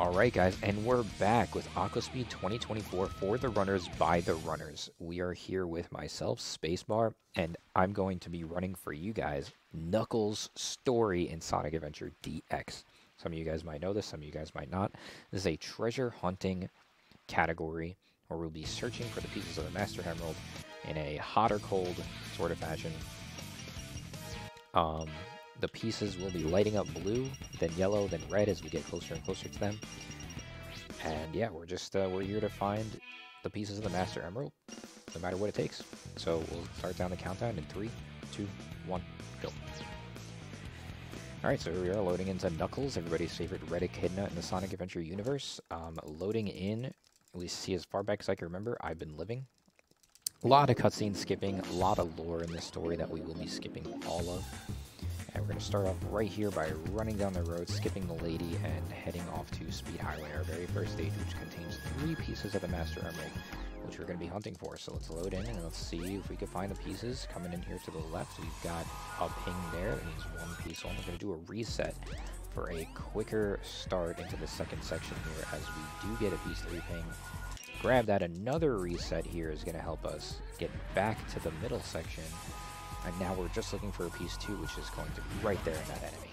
Alright guys, and we're back with Aquaspeed 2024 for the runners by the runners. We are here with myself, Spacebar, and I'm going to be running for you guys Knuckles' story in Sonic Adventure DX. Some of you guys might know this, some of you guys might not. This is a treasure hunting category where we'll be searching for the pieces of the Master Emerald in a hot or cold sort of fashion. Um, the pieces will be lighting up blue, then yellow, then red as we get closer and closer to them. And yeah, we're just uh, we're here to find the pieces of the Master Emerald, no matter what it takes. So we'll start down the countdown in three, two, one, go. Alright, so here we are loading into Knuckles, everybody's favorite red echidna in the Sonic Adventure universe. Um, loading in, least see as far back as I can remember, I've been living. A lot of cutscene skipping, a lot of lore in this story that we will be skipping all of. And we're going to start off right here by running down the road, skipping the lady, and heading off to Speed Highway, our very first stage, which contains three pieces of the Master Emerald, which we're going to be hunting for. So let's load in and let's see if we can find the pieces. Coming in here to the left, we've got a ping there. That means one piece on. We're going to do a reset for a quicker start into the second section here as we do get a piece 3 ping. Grab that. Another reset here is going to help us get back to the middle section and now we're just looking for a piece 2, which is going to be right there in that enemy.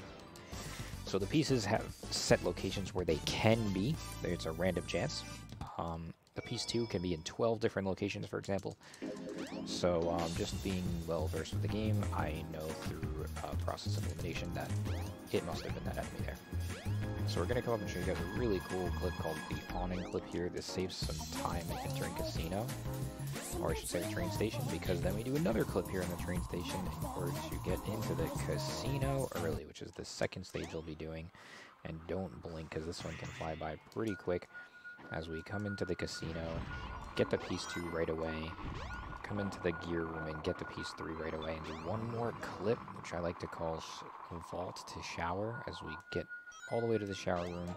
So the pieces have set locations where they can be. There's a random chance. Um, the piece 2 can be in 12 different locations, for example. So um, just being well versed with the game, I know through uh, process of elimination that it must have been that enemy there. So we're going to come up and show you guys a really cool clip called the awning clip here. This saves some time entering casino or I should say the train station, because then we do another clip here in the train station in order to get into the casino early, which is the second stage we'll be doing. And don't blink, because this one can fly by pretty quick. As we come into the casino, get the piece 2 right away, come into the gear room and get the piece 3 right away, and do one more clip, which I like to call vault to shower, as we get all the way to the shower room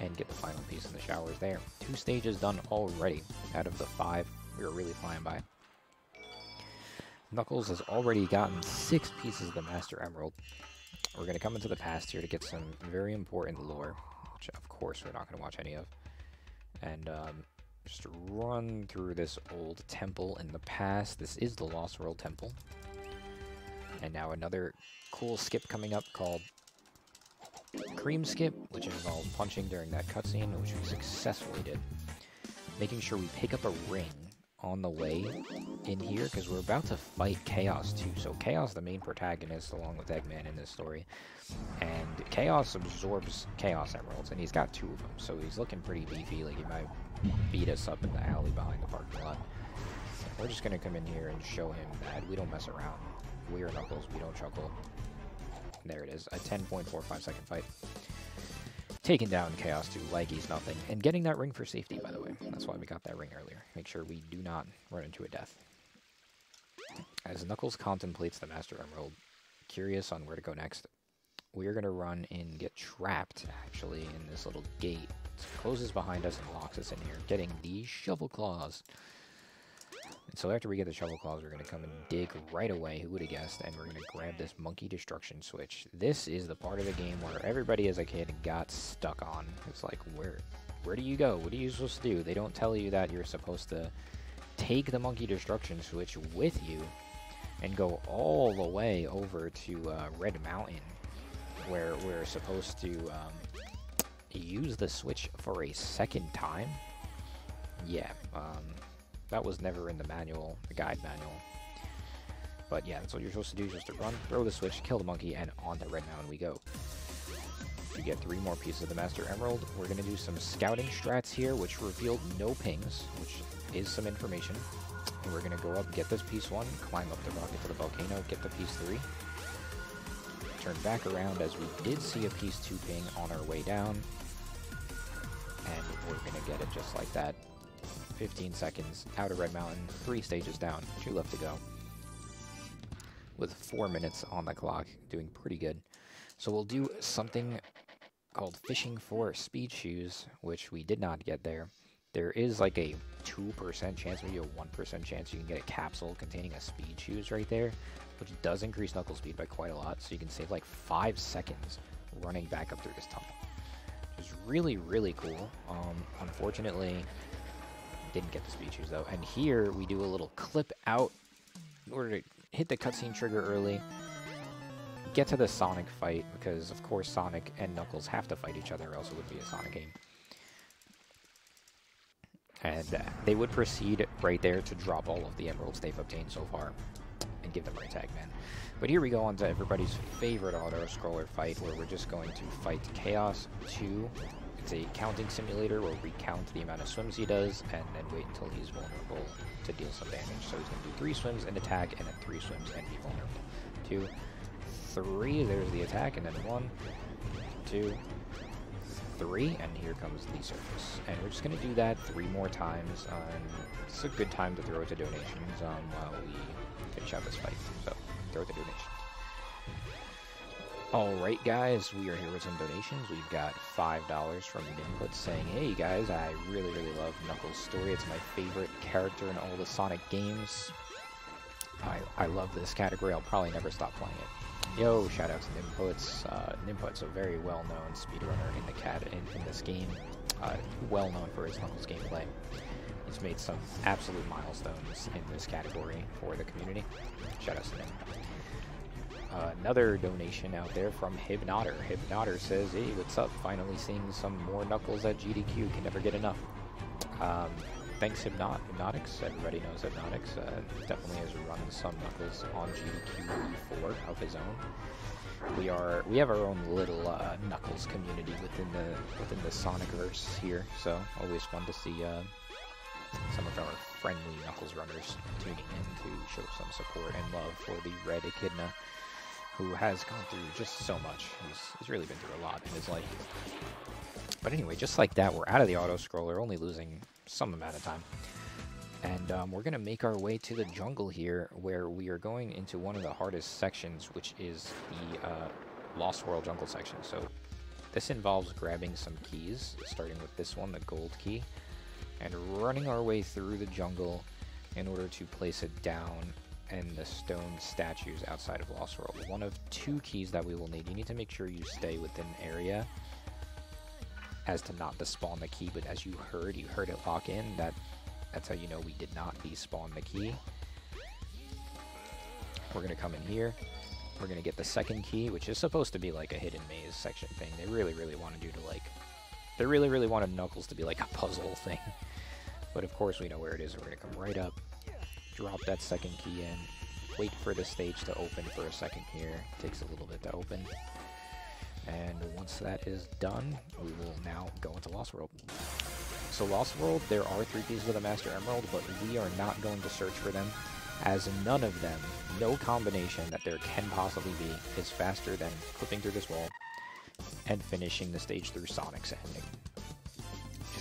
and get the final piece in the showers there. Two stages done already out of the five we were really flying by. Knuckles has already gotten six pieces of the Master Emerald. We're going to come into the past here to get some very important lore, which of course we're not going to watch any of. And um, just run through this old temple in the past. This is the Lost World Temple. And now another cool skip coming up called Cream Skip, which involved punching during that cutscene, which we successfully did. Making sure we pick up a ring on the way in here because we're about to fight Chaos 2. So Chaos the main protagonist along with Eggman in this story. And Chaos absorbs Chaos Emeralds and he's got two of them. So he's looking pretty beefy. Like he might beat us up in the alley behind the parking lot. We're just to come in here and show him that we don't mess around. We are Knuckles. We don't chuckle. There it is. A 10.45 second fight taking down Chaos 2 like he's nothing, and getting that ring for safety, by the way. That's why we got that ring earlier. Make sure we do not run into a death. As Knuckles contemplates the Master Emerald, curious on where to go next, we are going to run and get trapped, actually, in this little gate. It closes behind us and locks us in here, getting the Shovel Claws. And so after we get the shovel claws, we're going to come and dig right away. Who would have guessed? And we're going to grab this monkey destruction switch. This is the part of the game where everybody as a kid got stuck on. It's like, where, where do you go? What are you supposed to do? They don't tell you that you're supposed to take the monkey destruction switch with you and go all the way over to uh, Red Mountain, where we're supposed to um, use the switch for a second time. Yeah, um, that was never in the manual, the guide manual. But yeah, that's what you're supposed to do. Just to run, throw the switch, kill the monkey, and on to Red Mountain we go. We get three more pieces of the Master Emerald. We're going to do some scouting strats here, which revealed no pings, which is some information. And we're going to go up, get this piece one, climb up the rocket to the volcano, get the piece three. Turn back around as we did see a piece two ping on our way down. And we're going to get it just like that. 15 seconds out of Red Mountain, three stages down, two left to go. With four minutes on the clock, doing pretty good. So we'll do something called Fishing for Speed Shoes, which we did not get there. There is like a 2% chance, maybe a 1% chance you can get a capsule containing a speed shoes right there, which does increase knuckle speed by quite a lot, so you can save like 5 seconds running back up through this tunnel. Which is really, really cool. Um, unfortunately, didn't get the speed shoes though. And here we do a little clip out in order to hit the cutscene trigger early, get to the Sonic fight, because of course Sonic and Knuckles have to fight each other or else it would be a Sonic game. And uh, they would proceed right there to drop all of the emeralds they've obtained so far and give them a tag man. But here we go on to everybody's favorite auto-scroller fight where we're just going to fight Chaos 2. It's a counting simulator where we count the amount of swims he does and then wait until he's vulnerable to deal some damage. So he's going to do three swims and attack and then three swims and be vulnerable. Two, three, there's the attack, and then one, two, three, and here comes the surface. And we're just going to do that three more times. Um, it's a good time to throw it to donations um, while we finish out this fight. So, throw it to donations. Alright guys, we are here with some donations. We've got $5 from Input saying, Hey guys, I really, really love Knuckles' story. It's my favorite character in all the Sonic games. I, I love this category. I'll probably never stop playing it. Yo, shout out to Nimput's. Uh, Nimput's a very well-known speedrunner in the cat in, in this game. Uh, well known for his Knuckles gameplay. He's made some absolute milestones in this category for the community. Shout out to him. Another donation out there from Hibnotter. Hibnotter says, hey, what's up? Finally seeing some more Knuckles at GDQ. Can never get enough. Um, thanks Hypnot Hypnotix. Everybody knows Hypnotix. Uh, definitely has run some Knuckles on GDQ before of his own. We are we have our own little uh, Knuckles community within the within the Sonicverse here, so always fun to see uh, some of our friendly Knuckles runners tuning in to show some support and love for the Red Echidna who has gone through just so much. He's, he's really been through a lot in his life. But anyway, just like that, we're out of the auto-scroller, only losing some amount of time. And um, we're going to make our way to the jungle here, where we are going into one of the hardest sections, which is the uh, Lost World jungle section. So this involves grabbing some keys, starting with this one, the gold key, and running our way through the jungle in order to place it down and the stone statues outside of Lost World. One of two keys that we will need. You need to make sure you stay within area as to not despawn the key, but as you heard, you heard it lock in. That That's how you know we did not despawn the key. We're going to come in here. We're going to get the second key, which is supposed to be like a hidden maze section thing. They really, really want to do to like... They really, really wanted Knuckles to be like a puzzle thing. But of course we know where it is. We're going to come right up, drop that second key in, wait for the stage to open for a second here. Takes a little bit to open. And once that is done, we will now go into Lost World. So Lost World, there are three pieces of the Master Emerald, but we are not going to search for them, as none of them, no combination that there can possibly be, is faster than clipping through this wall and finishing the stage through Sonic's ending.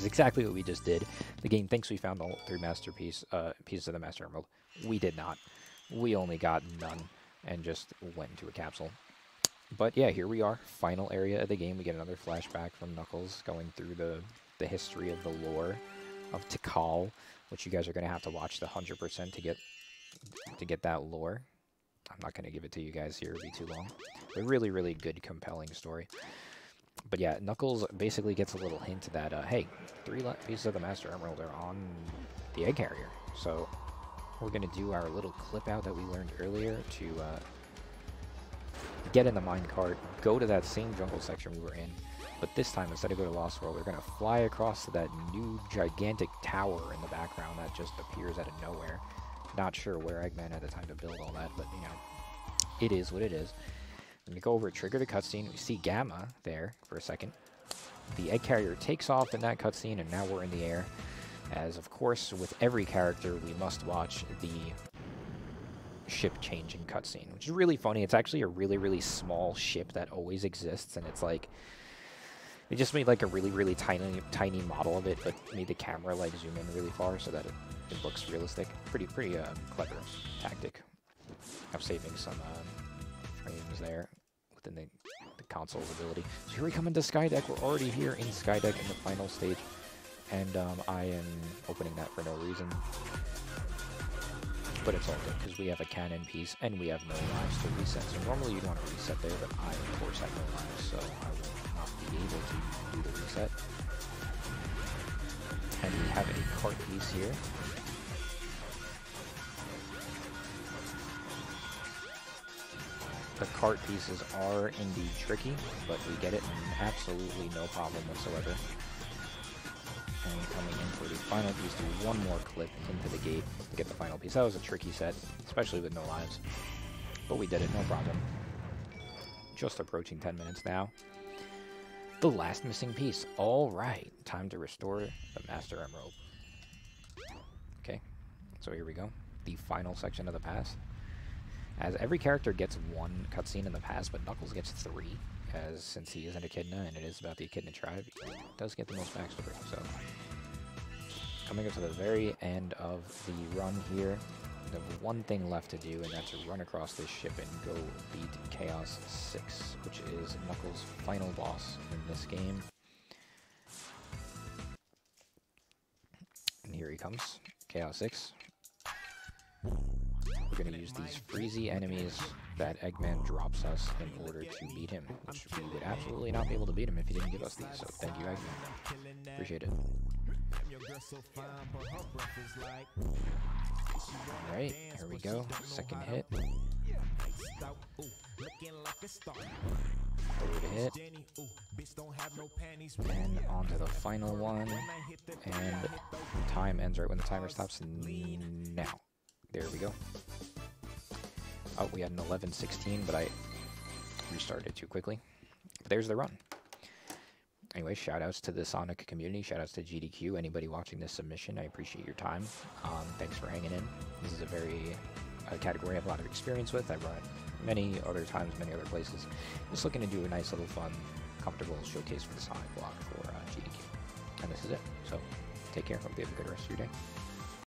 Is exactly what we just did. The game thinks we found all three masterpiece uh, pieces of the Master Emerald. We did not. We only got none and just went into a capsule. But yeah, here we are, final area of the game. We get another flashback from Knuckles going through the, the history of the lore of Tikal, which you guys are going to have to watch the 100% to get to get that lore. I'm not going to give it to you guys here, it'll be too long. A really, really good, compelling story. But yeah, Knuckles basically gets a little hint that, uh, hey, three pieces of the Master Emerald are on the egg carrier. So we're going to do our little clip out that we learned earlier to uh, get in the minecart, go to that same jungle section we were in, but this time instead of go to Lost World, we're going to fly across to that new gigantic tower in the background that just appears out of nowhere. Not sure where Eggman had the time to build all that, but you know, it is what it is. Let me go over, trigger the cutscene. We see Gamma there for a second. The egg carrier takes off in that cutscene, and now we're in the air. As, of course, with every character, we must watch the ship changing cutscene, which is really funny. It's actually a really, really small ship that always exists, and it's like they just made like a really, really tiny, tiny model of it, but made the camera like zoom in really far so that it, it looks realistic. Pretty, pretty uh, clever tactic of saving some uh, frames there within the, the console's ability. So here we come into Skydeck. We're already here in Skydeck in the final stage, and um, I am opening that for no reason but it's all good because we have a cannon piece and we have no lives to reset. So normally you'd want to reset there, but I of course have no lives, so I will not be able to do the reset. And we have a cart piece here. The cart pieces are indeed tricky, but we get it absolutely no problem whatsoever. And coming in for the final piece, do one more clip into the gate to get the final piece. That was a tricky set, especially with no lives. But we did it, no problem. Just approaching 10 minutes now. The last missing piece. All right, time to restore the Master Emerald. Okay, so here we go. The final section of the pass. As every character gets one cutscene in the past, but Knuckles gets three, as since he is an Echidna and it is about the Echidna tribe, he does get the most backstory. So, coming up to the very end of the run here, the one thing left to do, and that's to run across this ship and go beat Chaos 6, which is Knuckles' final boss in this game. And here he comes, Chaos 6. We're going to use these freezy enemies that Eggman drops us in order to beat him, which we would absolutely not be able to beat him if he didn't give us these, so thank you, Eggman. Appreciate it. Alright, here we go. Second hit. Third hit. And on to the final one. And time ends right when the timer stops now. There we go. Oh, we had an 11-16, but I restarted too quickly. But there's the run. Anyway, shoutouts to the Sonic community. Shoutouts to GDQ. Anybody watching this submission, I appreciate your time. Um, thanks for hanging in. This is a very a category I have a lot of experience with. I've run many other times, many other places. Just looking to do a nice little fun, comfortable showcase for the Sonic block for uh, GDQ. And this is it. So take care. Hope you have a good rest of your day.